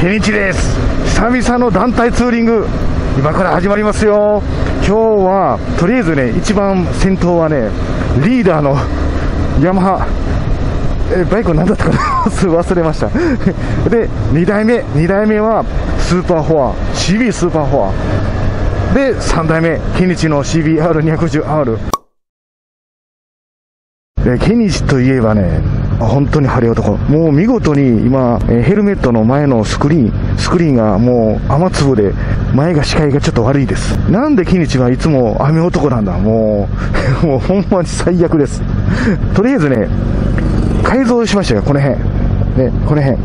ケニチです。久々の団体ツーリング。今から始まりますよ。今日はとりあえずね一番先頭はねリーダーのヤマハ。えバイク何だったかな？忘れました。で2代目。2代目はスーパーフォア。CB スーパーフォア。で3代目。ケニチの CBR250R ケニチといえばね本当に晴れ男。もう見事に今、ヘルメットの前のスクリーン、スクリーンがもう雨粒で、前が視界がちょっと悪いです。なんでキニチはいつも雨男なんだもう、もうほんまに最悪です。とりあえずね、改造しましたよ、この辺。ね、この辺。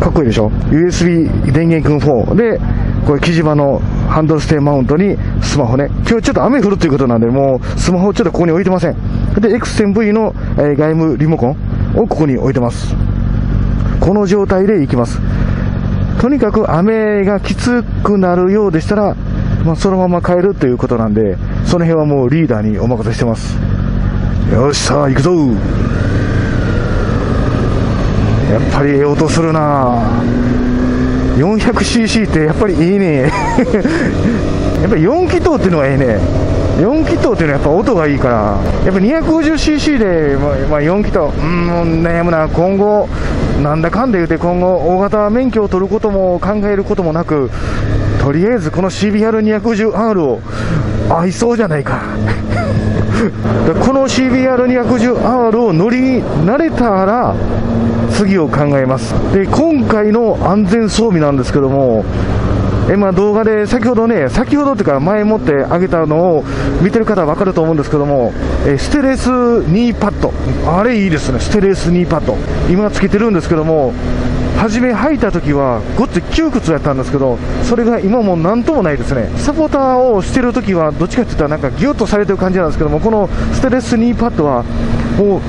かっこいいでしょ ?USB 電源くん4で、これ木島のハンドルステーマウントにスマホね。今日ちょっと雨降るということなんで、もうスマホをちょっとここに置いてません。で、X10V の、え外務リモコンをここに置いてます。この状態で行きます。とにかく雨がきつくなるようでしたら、まあ、そのまま帰るということなんで、その辺はもうリーダーにお任せしてます。よっし、さあ行くぞやっぱりええ音するな 400cc ってやっぱりいいね やっぱり4気筒っていうのがええね4気筒っていうのはやっぱ音がいいから、やっぱ 250cc で、まあ、4気筒、うん、悩むな、今後、なんだかんだ言うて、今後、大型免許を取ることも考えることもなく、とりあえずこの CBR210R を合いそうじゃないか。この CBR210R を乗り慣れたら、次を考えます。で、今回の安全装備なんですけども、えまあ、動画で先ほどね、先ほどというか前もってあげたのを見てる方は分かると思うんですけども、えステレスニーパッド、あれいいですね、ステレスニーパッド、今つけてるんですけども、初め履いた時はごっつ窮屈やったんですけど、それが今もなんともないですね。サポーターをしてる時はどっちかって言ったらなんかギュッとされてる感じなんですけども、このステレスニーパッドはもう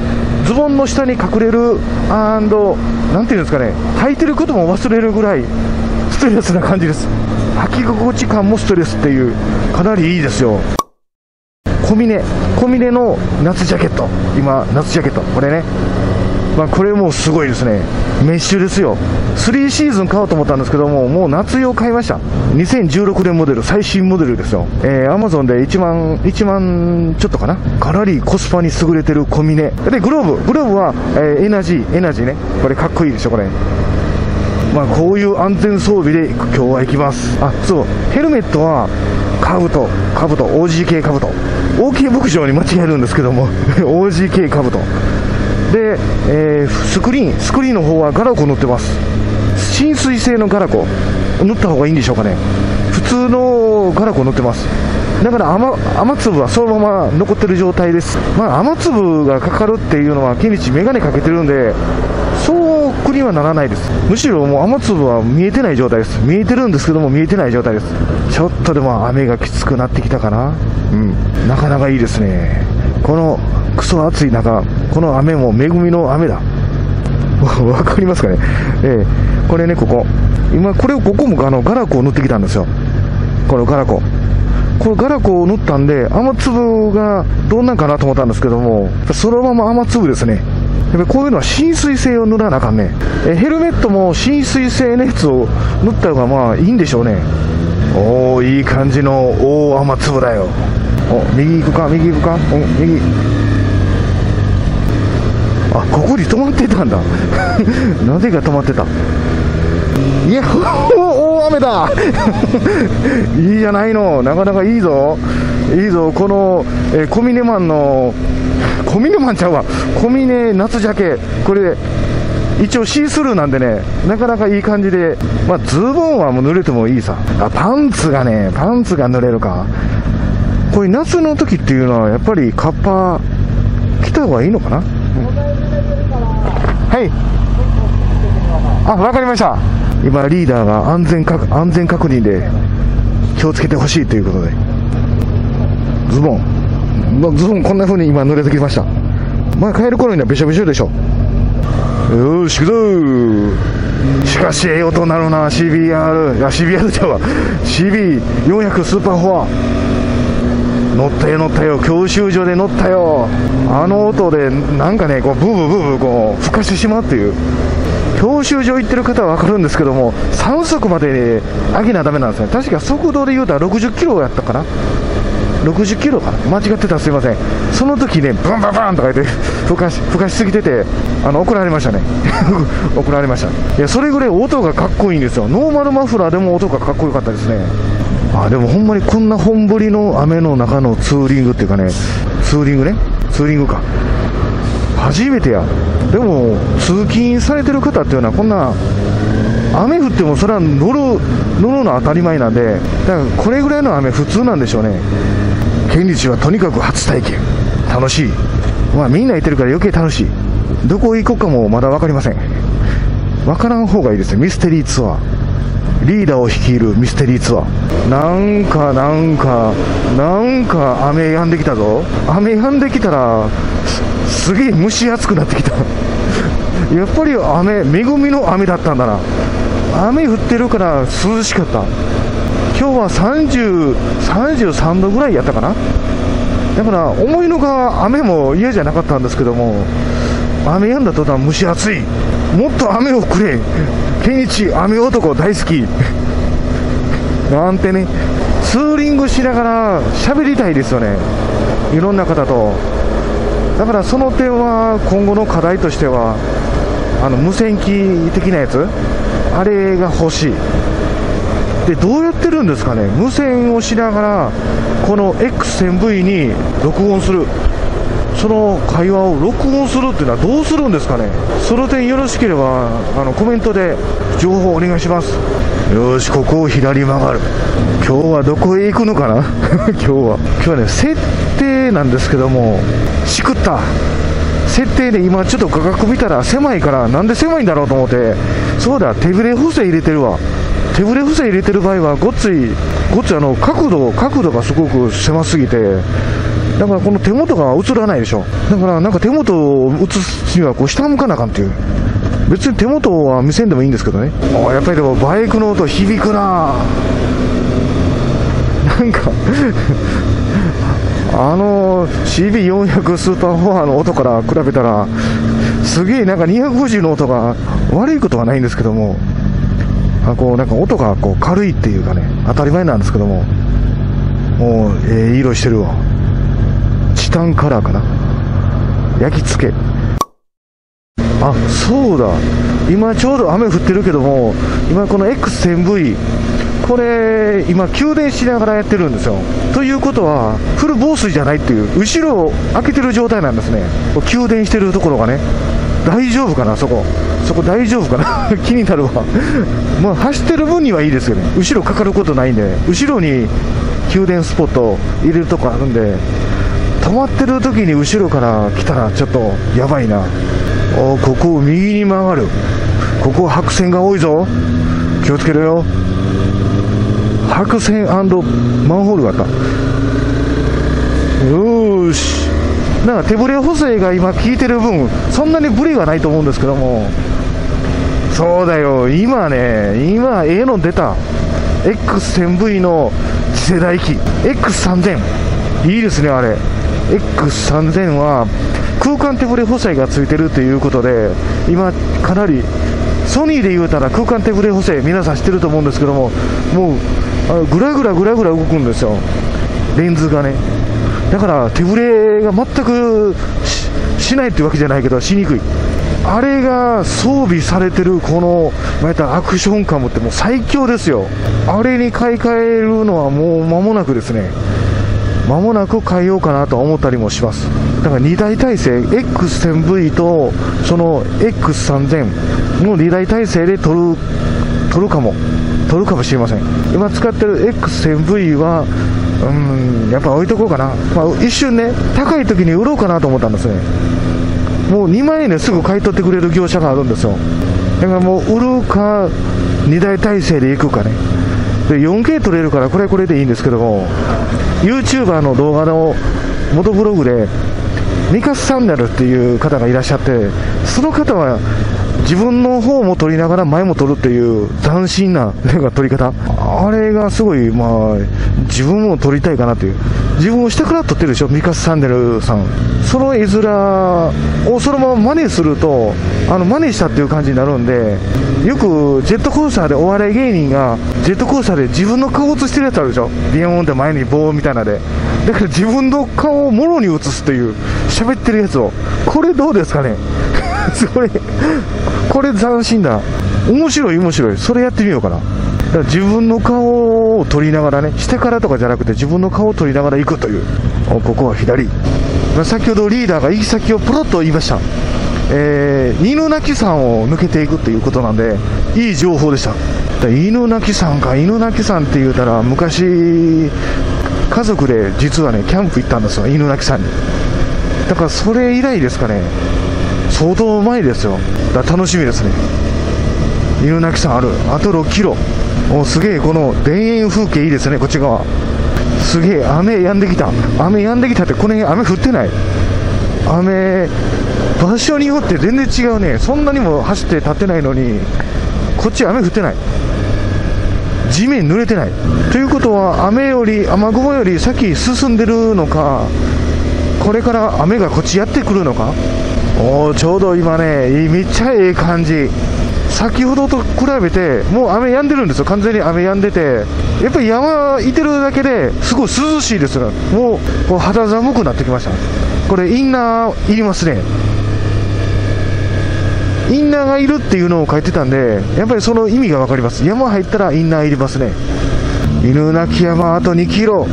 ズボンの下に隠れる、アンド、なんていうんですかね、履いてることも忘れるぐらいストレスな感じです。履き心地感もストレスっていう、かなりいいですよ。小峰、小峰の夏ジャケット。今、夏ジャケット。これね。まあ、これもすごいですね。メッシュですよ。3シーズン買おうと思ったんですけども、もう夏用買いました。2016年モデル、最新モデルですよ。えー、アマゾンで1万、1万ちょっとかな？かなりコスパに優れてる小峰。で、グローブ。グローブは、えー、エナジー、エナジーね。これかっこいいでしょ、これ。まあ、こういう安全装備で今日は行きます。あ、そう、ヘルメットは、カブト、カブト、OGK カブト。OK 牧場に間違えるんですけども、OGK カブト。で、えー、スクリーン、スクリーンの方はガラコ塗ってます。浸水性のガラコ、塗った方がいいんでしょうかね。普通のガラコ塗ってます。だから雨雨粒はそのまま残ってる状態です。まあ、雨粒がかかるっていうのは、日メガネかけてるんで、そう苦にはならないです。むしろもう雨粒は見えてない状態です。見えてるんですけども見えてない状態です。ちょっとでも雨がきつくなってきたかな。うん。なかなかいいですね。このクソ暑い中、この雨も恵みの雨だ。わかりますかね、えー、これね、ここ。今、これをここもあのガラコを塗ってきたんですよ。このガラコ。これガラコを塗ったんで、雨粒がどんなんかなと思ったんですけども、そのまま雨粒ですね。やっぱこういうのは浸水性を塗らなあかんね。えヘルメットも浸水性のやつを塗った方がまあいいんでしょうね。おー、いい感じの大雨粒だよ。お、右行くか、右行くか、お、右。あ、ここに止まってたんだ。なぜか止まってた。いや、大雨だ いいじゃないの。なかなかいいぞ。いいぞ。この、えー、コミネマンの小峰マンちゃうわ。小峰夏ジャケ。これ、一応シースルーなんでね、なかなかいい感じで、まあ、ズボンはもう濡れてもいいさ。あ、パンツがね、パンツが濡れるか。これ夏の時っていうのは、やっぱりカッパ着た方がいいのかな、はい。あ、わかりました。今、リーダーが安全確安全確認で気をつけてほしいということで。ズボン。ズボンこんな風に今濡れてきました。まあ帰る頃にはべしょべしょでしょ。よし、行くぞしかし、ええ音なるな、CBR。いや、CBR ちゃうわ。CB400 スーパーフォア。乗ったよ乗ったよ教習所で乗ったよあの音でなんかねこうブーブーブーブーこうふかしてしまうっていう教習所行ってる方は分かるんですけども、3速まで上げなダメなんですね。確か速度で言うたら60キロやったかな。60キロか間違ってたすいません。その時ね、ブンブンブンとか言って、ふかし、ふかしすぎてて、あの、怒られましたね。怒られました。いや、それぐらい音がかっこいいんですよ。ノーマルマフラーでも音がかっこよかったですね。あ、でもほんまにこんな本降りの雨の中のツーリングっていうかね、ツーリングね、ツーリングか。初めてや。でも、通勤されてる方っていうのは、こんな、雨降ってもそれは乗る、乗るのは当たり前なんで、だからこれぐらいの雨普通なんでしょうね。県立はとにかく初体験。楽しい。まあみんな言ってるから余計楽しい。どこ行こうかもまだ分かりません。分からん方がいいですよ。ミステリーツアー。リーダーを率いるミステリーツアー。なんか、なんか、なんか雨止んできたぞ。雨止んできたら、すげえ蒸し暑くなってきた。やっぱり雨、恵みの雨だったんだな。雨降ってるから涼しかった。は30、33度ぐらいやったかな。だから思いのが雨も嫌じゃなかったんですけども、雨止んだ途端蒸し暑い。もっと雨をくれ。ケンチ雨男大好き。なんてね、ツーリングしながら喋りたいですよね。いろんな方と。だからその点は今後の課題としては、あの無線機的なやつ、あれが欲しい。で、どうやってるんですかね、無線をしながら、この X1000V に録音する。その会話を録音するっていうのはどうするんですかね？その点よろしければあのコメントで情報お願いします。よしここを左曲がる。今日はどこへ行くのかな？今日は。今日はね設定なんですけどもしくった。設定で今ちょっと価格見たら狭いからなんで狭いんだろうと思って。そうだ手ブレ補正入れてるわ手ブレ補正入れてる場合はごっついごっついあの角度角度がすごく狭すぎてだからこの手元が映らないでしょ。だからなんか手元を映すにはこう下向かなあかんっていう。別に手元は見せんでもいいんですけどね。あやっぱりでもバイクの音響くななんか あの CB400 スーパーフォアの音から比べたら、すげえなんか250の音が悪いことはないんですけども、あこうなんか音がこう軽いっていうかね、当たり前なんですけども、もうええ色してるわ。チタンカラーかな。焼き付け。あそうだ。今ちょうど雨降ってるけども今この X1000V これ今給電しながらやってるんですよ。ということはフル防水じゃないっていう後ろを開けてる状態なんですね。給電してるところがね。大丈夫かなそこ。そこ大丈夫かな。気になるわ。まあ走ってる分にはいいですよね。後ろかかることないんで。後ろに給電スポット入れるとこあるんで止まってる時に後ろから来たらちょっとやばいな。おここを右に曲がる。ここ白線が多いぞ。気をつけろよ。白線マンホールがあった。よし。なんか手ブレ補正が今効いてる分そんなにブレがないと思うんですけども。そうだよ。今ね今ええの出た X1000V の次世代機 X3000 いいですねあれ。X3000 は空間手ブレ補正がついてるということで今かなりソニーで言うたら空間手ブレ補正皆さん知ってると思うんですけどももうあぐらぐらぐらぐら動くんですよ。レンズがね。だから手ブレが全くしないってわけじゃないけどしにくいあれが装備されてるこの、またアクションカムってもう最強ですよあれに買い替えるのはもう間もなくですね間もなく変えようかなと思ったりもします。だから2台体制、X1000V とその X3000 の2台体制で取る、取るかも、取るかもしれません。今使ってる X1000V は、うん、やっぱ置いとこうかな。まあ、一瞬ね、高い時に売ろうかなと思ったんですね。もう2万円ですぐ買い取ってくれる業者があるんですよ。だからもう売るか、2台体制で行くかね。で 4K 撮れるからこれこれでいいんですけども YouTuber の動画の元ブログでミカスチャンネルっていう方がいらっしゃってその方は自分の方も撮りながら前も撮るっていう斬新な なんか撮り方。あれがすごい、まあ、自分も撮りたいかなっていう。自分を下から撮ってるでしょ、ミカス・サンデルさん。その絵面をそのまま真似すると、あの、真似したっていう感じになるんで、よくジェットコースターでお笑い芸人が、ジェットコースターで自分の顔を映してるやつあるでしょ。ビヨーンって前に棒みたいなで。だから自分の顔をもろに映すっていう、喋ってるやつを。これどうですかね？それ、これ斬新だ。面白い面白い。それやってみようかな。だから自分の顔を撮りながらね、下からとかじゃなくて自分の顔を撮りながら行くという。ここは左。先ほどリーダーが行き先をポロッと言いました。えー、犬鳴山を抜けていくということなんで、いい情報でした。犬鳴山か、犬鳴山って言うたら、昔、家族で実はね、キャンプ行ったんですよ、犬鳴山に。だからそれ以来ですかね、相当前ですよ。だ楽しみですね。犬鳴山ある。あと6キロ。おすげえ、この田園風景いいですね、こっち側。すげえ、雨止んできた。雨止んできたって、この辺雨降ってない。雨、場所によって全然違うね。そんなにも走って立ってないのに、こっち雨降ってない。地面濡れてない。ということは、雨より、雨雲より先進んでるのか、これから雨がこっちやってくるのか。おちょうど今ね、めっちゃええ感じ。先ほどと比べて、もう雨止んでるんですよ、完全に雨止んでて、やっぱり山いてるだけですごい涼しいですよ、もうこう肌寒くなってきました、これ、インナーいりますね、インナーがいるっていうのを書いてたんで、やっぱりその意味が分かります。山入ったらインナーいりますね。犬鳴山あと2キロ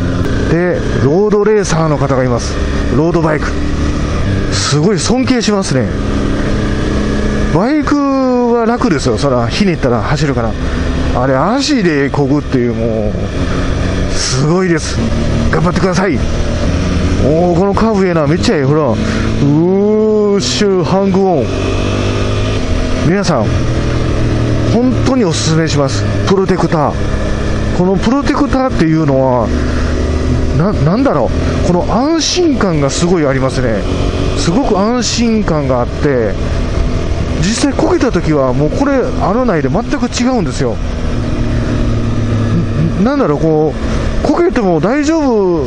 で、ロードレーサーの方がいます。ロードバイク。すごい尊敬しますね。バイクは楽ですよ。そら、ひねったら走るから。あれ、足でこぐっていう、もう、すごいです。頑張ってください。おお、このカーブええな。めっちゃええ。ほら。うーしゅ、ハングオン。皆さん本当におすすめしますプロテクターこのプロテクターっていうのはななんだろう。この安心感がすごいありますね。すごく安心感があって実際こけた時はもうこれあらないで全く違うんですよ。なんだろうこうこけても大丈夫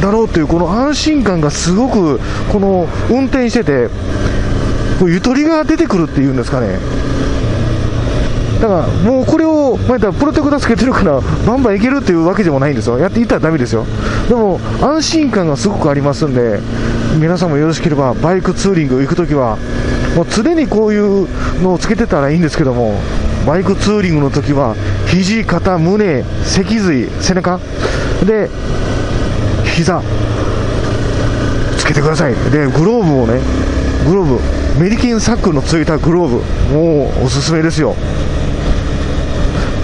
だろうというこの安心感がすごくこの運転しててこうゆとりが出てくるっていうんですかね。だからもうこれを、まあ、プロテクターつけてるからバンバンいけるっていうわけでもないんですよ、やっていったらだめですよ、でも安心感がすごくありますんで、皆さんもよろしければバイクツーリング行くときは、もう常にこういうのをつけてたらいいんですけども、バイクツーリングの時は、肘、肩、胸、脊髄、背中。で、膝。つけてください、でグローブをね、グローブ。メリケンサックのついたグローブ。もうおすすめですよ。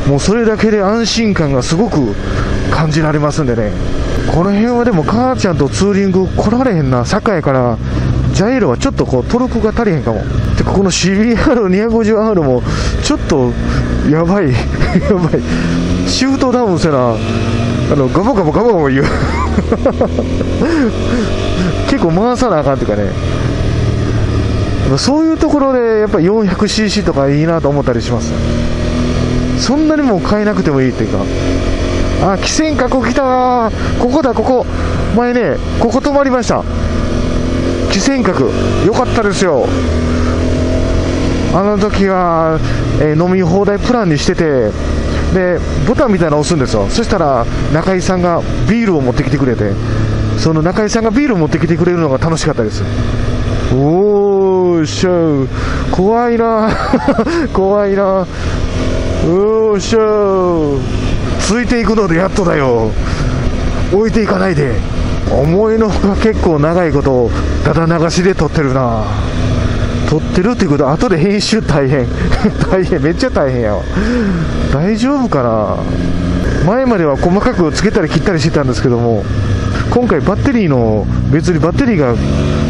もうそれだけで安心感がすごく感じられますんでね。この辺はでも母ちゃんとツーリング来られへんな堺からジャイロはちょっとこうトルクが足りへんかも。でこの CBR250R もちょっとやばい やばい。シュートダウンせなあのガボガボガボガボ言う。結構回さなあかんっていうかね。そういうところでやっぱり 400cc とかいいなと思ったりします。そんなにもう買えなくてもいいっていうか。あ汽船かこ来た。ここだここ。前ねここ止まりました。汽船閣よかったですよ。あの時は、えー、飲み放題プランにしてて。でボタンみたいなの押すんですよ。そしたら中井さんがビールを持ってきてくれて。その中井さんがビールを持ってきてくれるのが楽しかったです。おーしょ怖いな。怖いな。おーしょついていくのでやっとだよ。置いていかないで。思いのほか結構長いことをだだ流しで撮ってるな。撮ってるっていうことは後で編集大変。大変めっちゃ大変やわ。大丈夫かな。前までは細かくつけたり切ったりしてたんですけども今回バッテリーの別にバッテリーが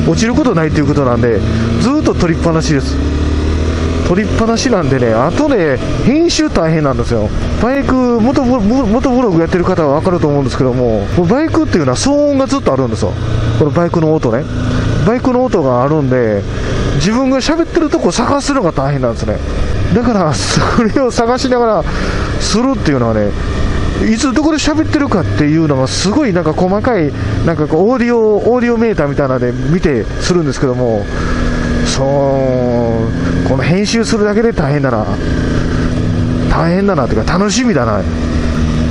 落ちることないということなんでずっと取りっぱなしです。取りっぱなしなんでね後で編集大変なんですよ。バイク元元ブログやってる方は分かると思うんですけどもバイクっていうのは騒音がずっとあるんですよ。このバイクの音ね。バイクの音があるんで自分が喋ってるとこ探すのが大変なんですね。だからそれを探しながらするっていうのはねいつどこで喋ってるかっていうのがすごいなんか細かいなんかこうオーディオオーディオメーターみたいなので見てするんですけどもそうこの編集するだけで大変だな。大変だなというか楽しみだな。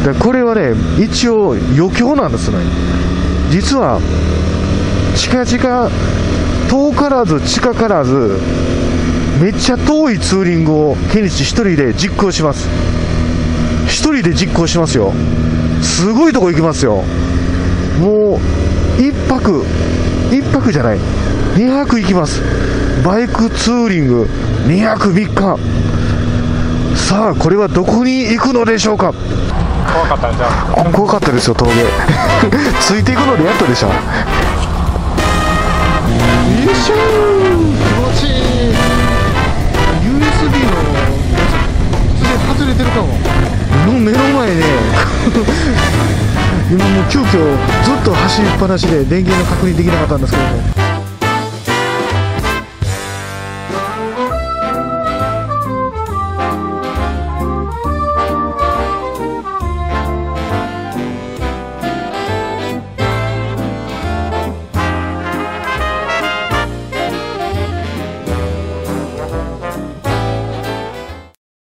でこれはね一応余興なんですね。実は近々遠からず近からずめっちゃ遠いツーリングをケニチ一人で実行します。一人で実行しますよ。すごいとこ行きますよ。もう一泊一泊じゃない。2泊行きます。バイクツーリング2泊3日さあこれはどこに行くのでしょうか？怖かったんじゃん怖かったですよ峠。ついていくのでやっとでした。よいし。ょ気持ちいい。USB のやつ。普通に外れてるかも。の目の前ね 今もう急遽ずっと走りっぱなしで電源が確認できなかったんですけども